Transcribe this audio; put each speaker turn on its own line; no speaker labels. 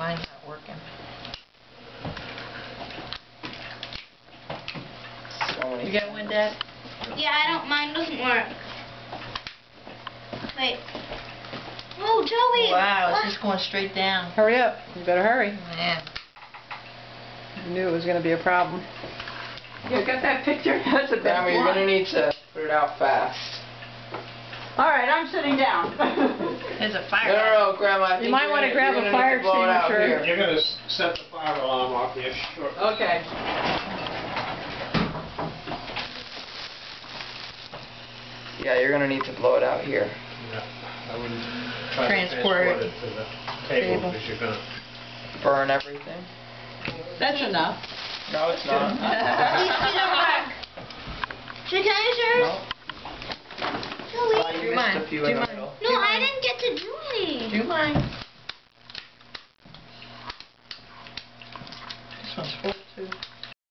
Mine's not working.
So
You got one, Dad?
Yeah, I don't. Mine doesn't work. Wait. Oh, Joey.
Wow, it's ah. just going straight down.
Hurry up. You better hurry.
Man.
You knew it was going to be a problem. You got that picture? That's a bad
Grandma, you're gonna need to put it out fast.
All right, I'm sitting down.
There's a fire.
no, no, Grandma. I
You
think
might
you're
wanna grab a fire
need to blow it out
extinguisher.
here.
You're gonna set the fire alarm off here short.
okay.
Yeah, you're gonna need to blow it out here.
Yeah, I wouldn't try to
Transport
transport
it.
it to the table
Table.
because you're gonna,
Burn everything.
That's enough.
No, it's not.
These two don't. Should I use yours?
No.
Joey.
Do mine.
a few
Do
in the
mine.
middle.
No, I didn't get to do any.
Do mine. This one's full.